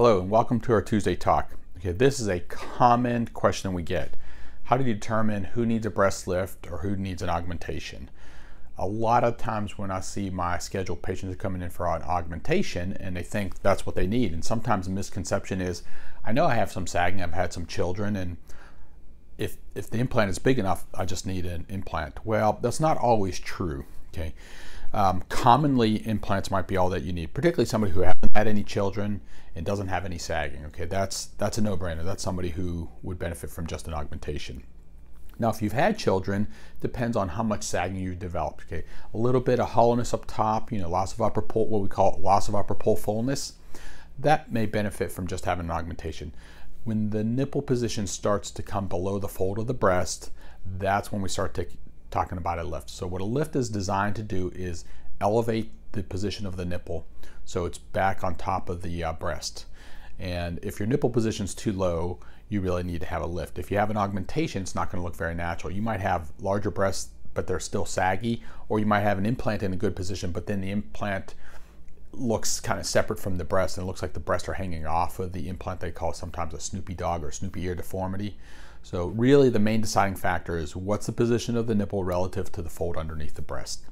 Hello and welcome to our Tuesday talk. Okay, this is a common question we get. How do you determine who needs a breast lift or who needs an augmentation? A lot of times when I see my scheduled patients coming in for an augmentation and they think that's what they need. And sometimes the misconception is, I know I have some sagging, I've had some children, and if, if the implant is big enough, I just need an implant. Well, that's not always true, okay? Um, commonly, implants might be all that you need, particularly somebody who hasn't had any children and doesn't have any sagging. Okay, that's that's a no-brainer. That's somebody who would benefit from just an augmentation. Now, if you've had children, depends on how much sagging you've developed. Okay, a little bit of hollowness up top, you know, loss of upper pole, what we call loss of upper pole fullness, that may benefit from just having an augmentation. When the nipple position starts to come below the fold of the breast, that's when we start to talking about a lift. So what a lift is designed to do is elevate the position of the nipple so it's back on top of the uh, breast. And if your nipple position is too low, you really need to have a lift. If you have an augmentation, it's not going to look very natural. You might have larger breasts, but they're still saggy, or you might have an implant in a good position, but then the implant looks kind of separate from the breast and looks like the breasts are hanging off of the implant they call sometimes a Snoopy dog or Snoopy ear deformity. So really the main deciding factor is what's the position of the nipple relative to the fold underneath the breast.